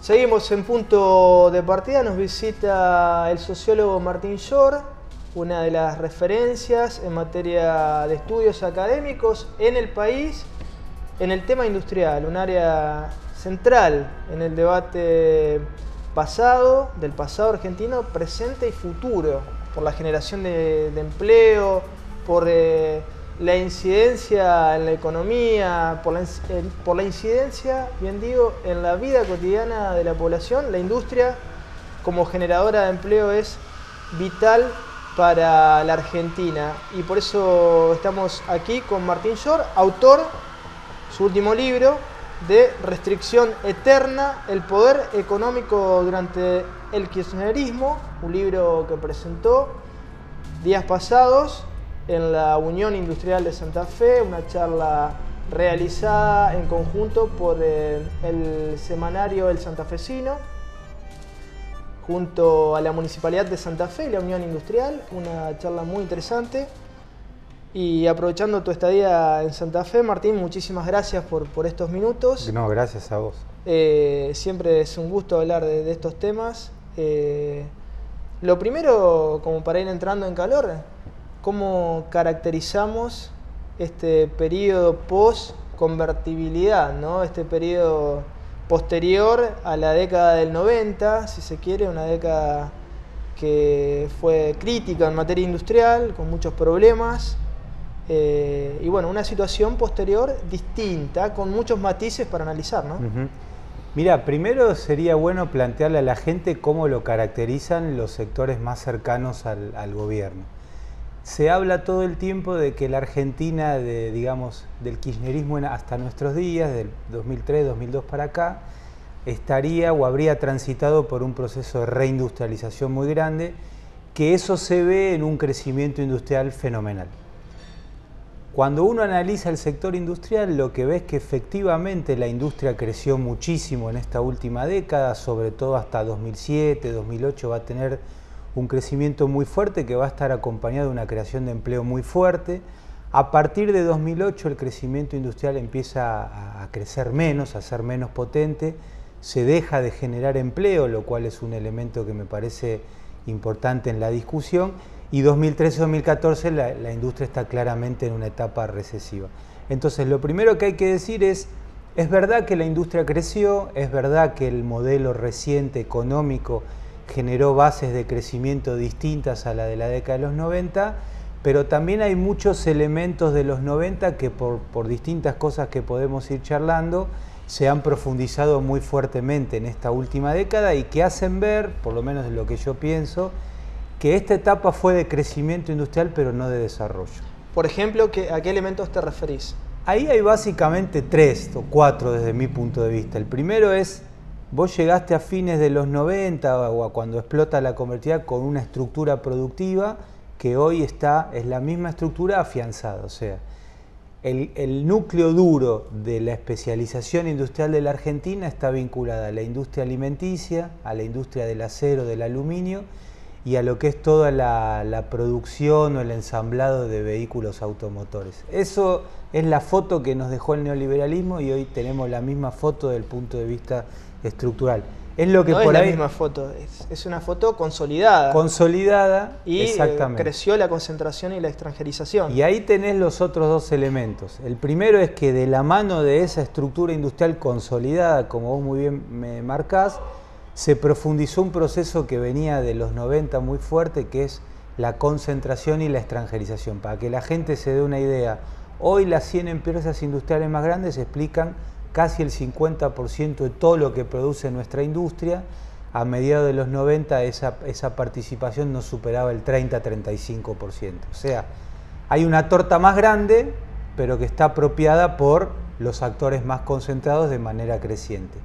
Seguimos en punto de partida, nos visita el sociólogo Martín Shor, una de las referencias en materia de estudios académicos en el país en el tema industrial, un área central en el debate pasado, del pasado argentino, presente y futuro, por la generación de, empleo, por eh, la incidencia en la economía, por la, por la incidencia, bien digo, en la vida cotidiana de la población, la industria como generadora de empleo es vital para la Argentina. Y por eso estamos aquí con Martín Shor, autor, su último libro, de Restricción Eterna, el poder económico durante el kirchnerismo, un libro que presentó días pasados en la Unión Industrial de Santa Fe, una charla realizada en conjunto por eh, el semanario El Santafesino, junto a la Municipalidad de Santa Fe y la Unión Industrial, una charla muy interesante. Y aprovechando tu estadía en Santa Fe, Martín, muchísimas gracias por, por estos minutos. No, gracias a vos. Eh, siempre es un gusto hablar de, estos temas. Eh, lo primero, como para ir entrando en calor, ¿cómo caracterizamos este periodo post-convertibilidad, ¿no? este periodo posterior a la década del 90, si se quiere, una década que fue crítica en materia industrial, con muchos problemas, eh, y bueno, una situación posterior distinta, con muchos matices para analizar, ¿no? Mira, primero sería bueno plantearle a la gente cómo lo caracterizan los sectores más cercanos al gobierno se habla todo el tiempo de que la Argentina, de, digamos, del kirchnerismo hasta nuestros días, del 2003, 2002 para acá, estaría o habría transitado por un proceso de reindustrialización muy grande, que eso se ve en un crecimiento industrial fenomenal. Cuando uno analiza el sector industrial, lo que ve es que efectivamente la industria creció muchísimo en esta última década, sobre todo hasta 2007, 2008 va a tener un crecimiento muy fuerte que va a estar acompañado de una creación de empleo muy fuerte. A partir de 2008 el crecimiento industrial empieza a crecer menos, a ser menos potente, se deja de generar empleo, lo cual es un elemento que me parece importante en la discusión, y 2013-2014 la, la, industria está claramente en una etapa recesiva. Entonces lo primero que hay que decir es, es verdad que la industria creció, es verdad que el modelo reciente económico generó bases de crecimiento distintas a la de la década de los 90, pero también hay muchos elementos de los 90 que por, distintas cosas que podemos ir charlando, se han profundizado muy fuertemente en esta última década y que hacen ver, por lo menos de lo que yo pienso, que esta etapa fue de crecimiento industrial pero no de desarrollo. Por ejemplo, ¿a qué elementos te referís? Ahí hay básicamente tres o cuatro desde mi punto de vista. El primero es Vos llegaste a fines de los 90 o a cuando explota la convertida con una estructura productiva que hoy está, es la misma estructura afianzada. O sea, el, núcleo duro de la especialización industrial de la Argentina está vinculada a la industria alimenticia, a la industria del acero, del aluminio y a lo que es toda la, la producción o el ensamblado de vehículos automotores. Eso es la foto que nos dejó el neoliberalismo y hoy tenemos la misma foto del punto de vista estructural. Es lo que no por es la misma foto, es, una foto consolidada. Consolidada, y eh, creció la concentración y la extranjerización. Y ahí tenés los otros dos elementos. El primero es que de la mano de esa estructura industrial consolidada, como vos muy bien me marcás, se profundizó un proceso que venía de los 90 muy fuerte, que es la concentración y la extranjerización. Para que la gente se dé una idea, hoy las 100 empresas industriales más grandes explican casi el 50% de todo lo que produce nuestra industria. A mediados de los 90 esa, esa participación no superaba el 30-35%. O sea, hay una torta más grande, pero que está apropiada por los actores más concentrados de manera creciente.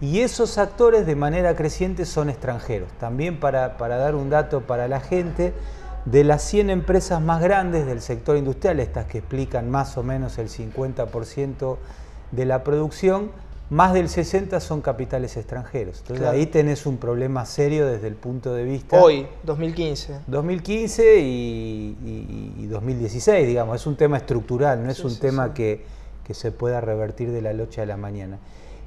Y esos actores de manera creciente son extranjeros. También para, para dar un dato para la gente, de las 100 empresas más grandes del sector industrial, estas que explican más o menos el 50% de la producción, más del 60 son capitales extranjeros. Entonces ahí tenés un problema serio desde el punto de vista... Hoy, 2015. 2015 y, 2016, digamos, es un tema estructural, no es un tema que, que, se pueda revertir de la noche a la mañana.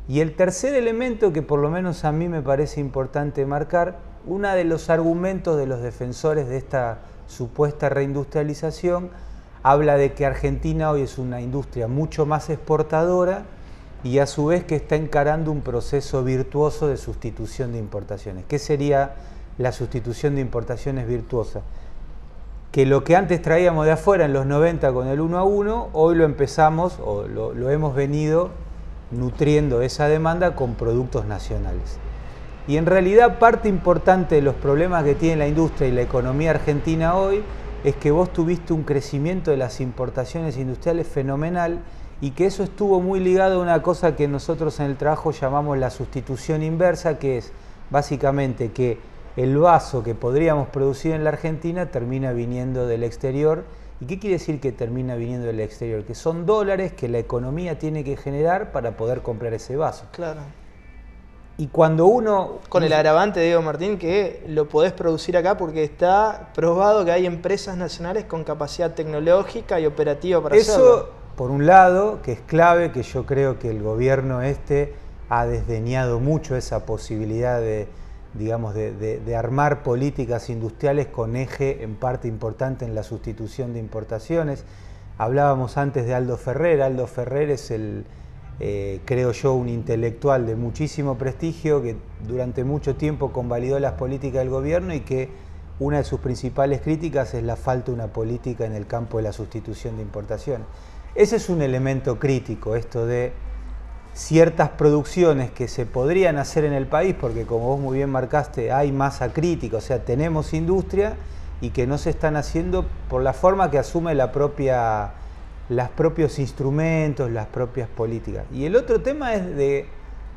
Y el tercer elemento que por lo menos a mí me parece importante marcar, uno de los argumentos de los defensores de esta supuesta reindustrialización, habla de que Argentina hoy es una industria mucho más exportadora, y a su vez que está encarando un proceso virtuoso de sustitución de importaciones. ¿Qué sería la sustitución de importaciones virtuosa? Que lo que antes traíamos de afuera en los 90 con el 1 a 1, hoy lo empezamos o lo, hemos venido nutriendo esa demanda con productos nacionales. Y en realidad parte importante de los problemas que tiene la industria y la economía argentina hoy es que vos tuviste un crecimiento de las importaciones industriales fenomenal y que eso estuvo muy ligado a una cosa que nosotros en el trabajo llamamos la sustitución inversa, que es básicamente que el vaso que podríamos producir en la Argentina termina viniendo del exterior. ¿Y qué quiere decir que termina viniendo del exterior? Que son dólares que la economía tiene que generar para poder comprar ese vaso. Claro. Y cuando uno... Con el agravante, Diego Martín, que lo podés producir acá porque está probado que hay empresas nacionales con capacidad tecnológica y operativa para Eso, hacerlo por un lado, que es clave, que yo creo que el gobierno este ha desdeñado mucho esa posibilidad de, digamos, de, armar políticas industriales con eje en parte importante en la sustitución de importaciones. Hablábamos antes de Aldo Ferrer, Aldo Ferrer es el, eh, creo yo, un intelectual de muchísimo prestigio que durante mucho tiempo convalidó las políticas del gobierno y que una de sus principales críticas es la falta de una política en el campo de la sustitución de importaciones. Ese es un elemento crítico, esto de ciertas producciones que se podrían hacer en el país, porque como vos muy bien marcaste, hay masa crítica, o sea, tenemos industria y que no se están haciendo por la forma que asume la propia, los propios instrumentos, las propias políticas. Y el otro tema es de,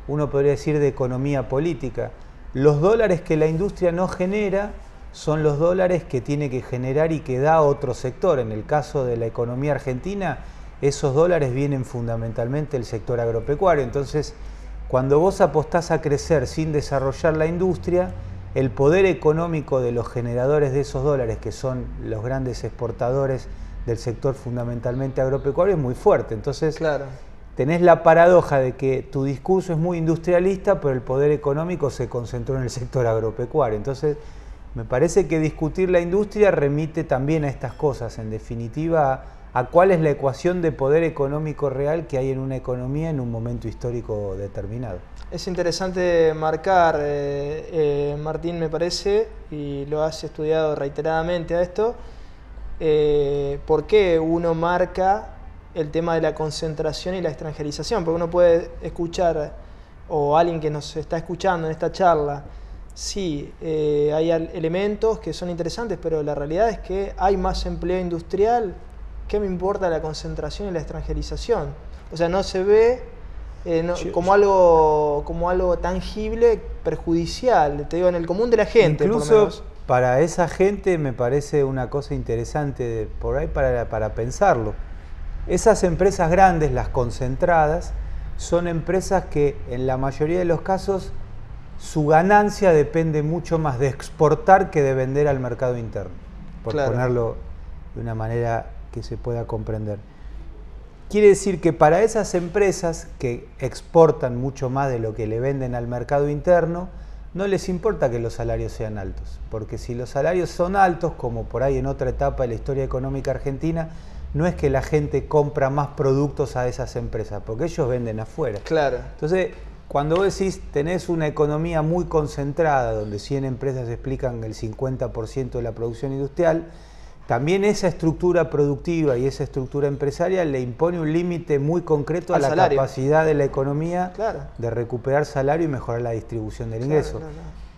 uno podría decir, de economía política. Los dólares que la industria no genera son los dólares que tiene que generar y que da otro sector. En el caso de la economía argentina, esos dólares vienen fundamentalmente del sector agropecuario. Entonces, cuando vos apostás a crecer sin desarrollar la industria, el poder económico de los generadores de esos dólares, que son los grandes exportadores del sector fundamentalmente agropecuario, es muy fuerte. Entonces, claro. tenés la paradoja de que tu discurso es muy industrialista, pero el poder económico se concentró en el sector agropecuario. Entonces, me parece que discutir la industria remite también a estas cosas. En definitiva, a cuál es la ecuación de poder económico real que hay en una economía en un momento histórico determinado. Es interesante marcar, eh, eh, Martín, me parece, y lo has estudiado reiteradamente a esto, eh, por qué uno marca el tema de la concentración y la extranjerización, porque uno puede escuchar, o alguien que nos está escuchando en esta charla, sí, hay elementos que son interesantes, pero la realidad es que hay más empleo industrial ¿qué me importa la concentración y la extranjerización? O sea, no se ve eh, como, algo, como algo tangible, perjudicial, te digo, en el común de la gente. Incluso para esa gente me parece una cosa interesante por ahí para, para pensarlo. Esas empresas grandes, las concentradas, son empresas que en la mayoría de los casos su ganancia depende mucho más de exportar que de vender al mercado interno, por ponerlo de una manera que se pueda comprender. Quiere decir que para esas empresas que exportan mucho más de lo que le venden al mercado interno, no les importa que los salarios sean altos, porque si los salarios son altos, como por ahí en otra etapa de la historia económica argentina, no es que la gente compra más productos a esas empresas, porque ellos venden afuera. Claro. Entonces, cuando vos decís tenés una economía muy concentrada, donde 100 empresas explican el 50% de la producción industrial, también esa estructura productiva y esa estructura empresaria le impone un límite muy concreto a la capacidad de la economía de recuperar salario y mejorar la distribución del ingreso.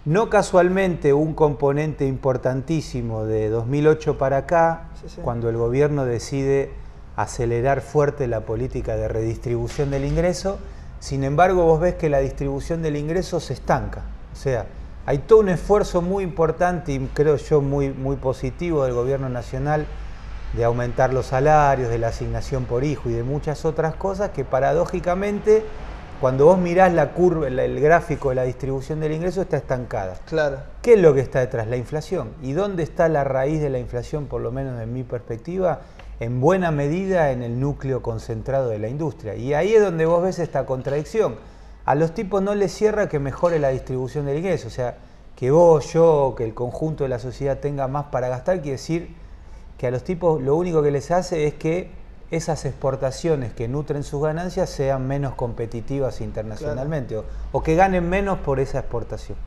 No, casualmente un componente importantísimo de 2008 para acá, cuando el gobierno decide acelerar fuerte la política de redistribución del ingreso, sin embargo vos ves que la distribución del ingreso se estanca. O sea, hay todo un esfuerzo muy importante y creo yo muy, muy positivo del gobierno nacional de aumentar los salarios, de la asignación por hijo y de muchas otras cosas que paradójicamente cuando vos mirás la curva, el gráfico de la distribución del ingreso está estancada. Claro. ¿Qué es lo que está detrás? La inflación. ¿Y dónde está la raíz de la inflación, por lo menos en mi perspectiva? En buena medida en el núcleo concentrado de la industria. Y ahí es donde vos ves esta contradicción a los tipos no les cierra que mejore la distribución del ingreso. O sea, que vos, yo, que el conjunto de la sociedad tenga más para gastar, quiere decir que a los tipos lo único que les hace es que esas exportaciones que nutren sus ganancias sean menos competitivas internacionalmente o, que ganen menos por esa exportación.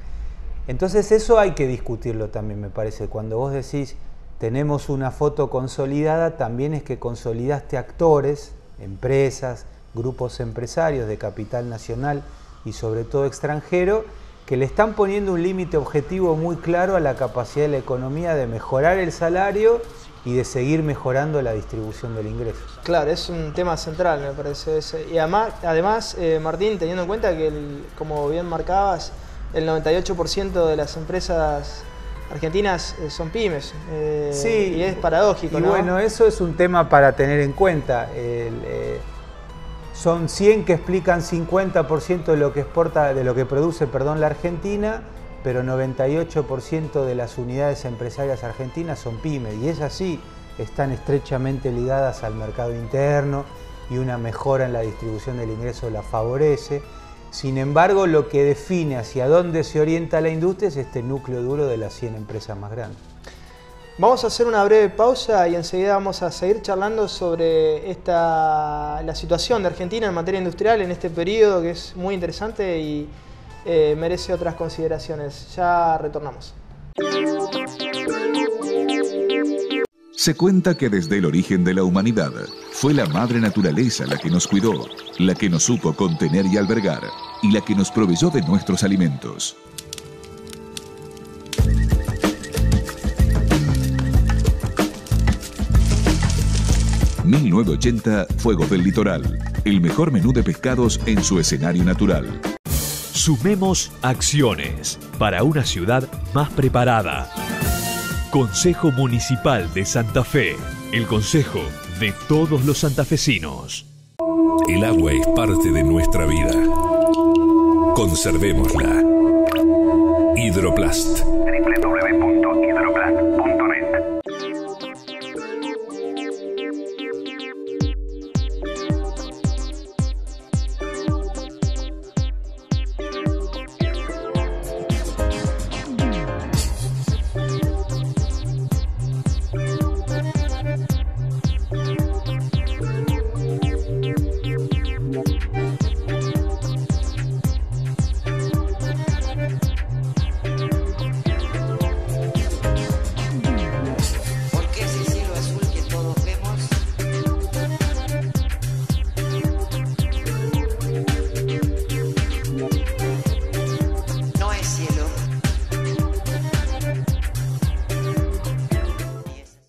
Entonces eso hay que discutirlo también, me parece. Cuando vos decís tenemos una foto consolidada, también es que consolidaste actores, empresas, grupos empresarios de capital nacional y sobre todo extranjero, que le están poniendo un límite objetivo muy claro a la capacidad de la economía de mejorar el salario y de seguir mejorando la distribución del ingreso. Claro, es un tema central, me parece. Y además, además eh, Martín, teniendo en cuenta que, como bien marcabas, el 98% de las empresas argentinas eh, son pymes. Eh, sí. Y es paradójico, y bueno, eso es un tema para tener en cuenta. El, son 100 que explican 50% de lo que exporta, de lo que produce, perdón, la Argentina, pero 98% de las unidades empresarias argentinas son pymes y esas sí están estrechamente ligadas al mercado interno y una mejora en la distribución del ingreso la favorece. Sin embargo, lo que define hacia dónde se orienta la industria es este núcleo duro de las 100 empresas más grandes. Vamos a hacer una breve pausa y enseguida vamos a seguir charlando sobre esta, la situación de Argentina en materia industrial en este periodo que es muy interesante y eh, merece otras consideraciones. Ya retornamos. Se cuenta que desde el origen de la humanidad fue la madre naturaleza la que nos cuidó, la que nos supo contener y albergar, y la que nos proveyó de nuestros alimentos. 1980 Fuego del Litoral. El mejor menú de pescados en su escenario natural. Sumemos acciones para una ciudad más preparada. Consejo Municipal de Santa Fe. El consejo de todos los santafesinos. El agua es parte de nuestra vida. Conservémosla. Hidroplast